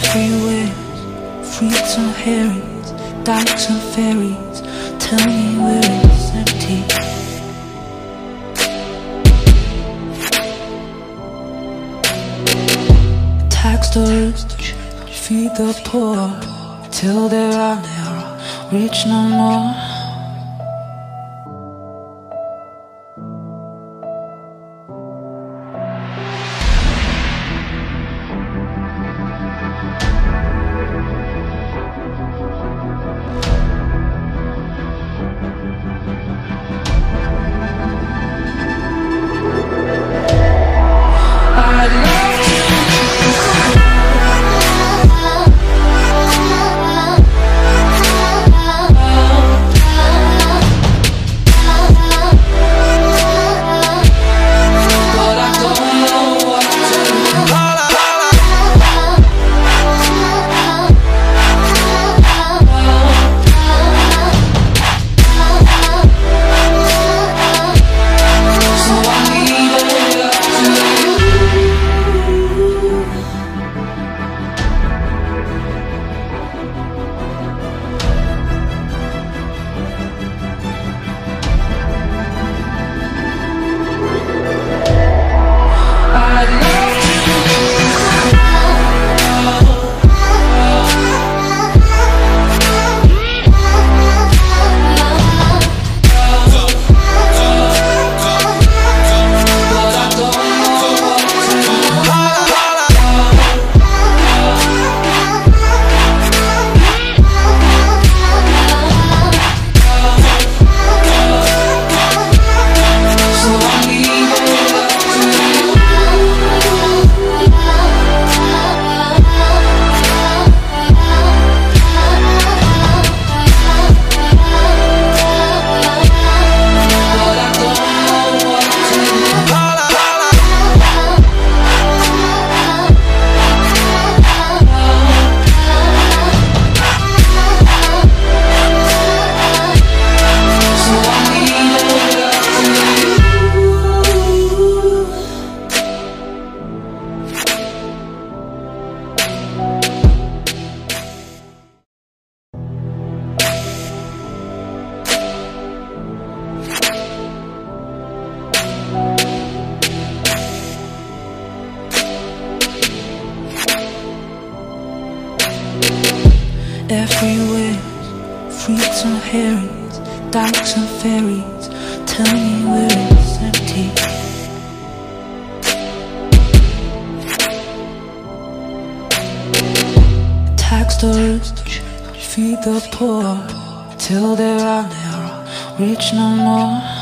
Everywhere, freaks and harries, dykes and fairies. Tell me where it's empty. Tax the rich, feed the poor, till there are never rich no more. Everywhere, freaks and harries, dykes and fairies. Tell me where it's empty. Tax the rich, feed the poor, till there are rich no more.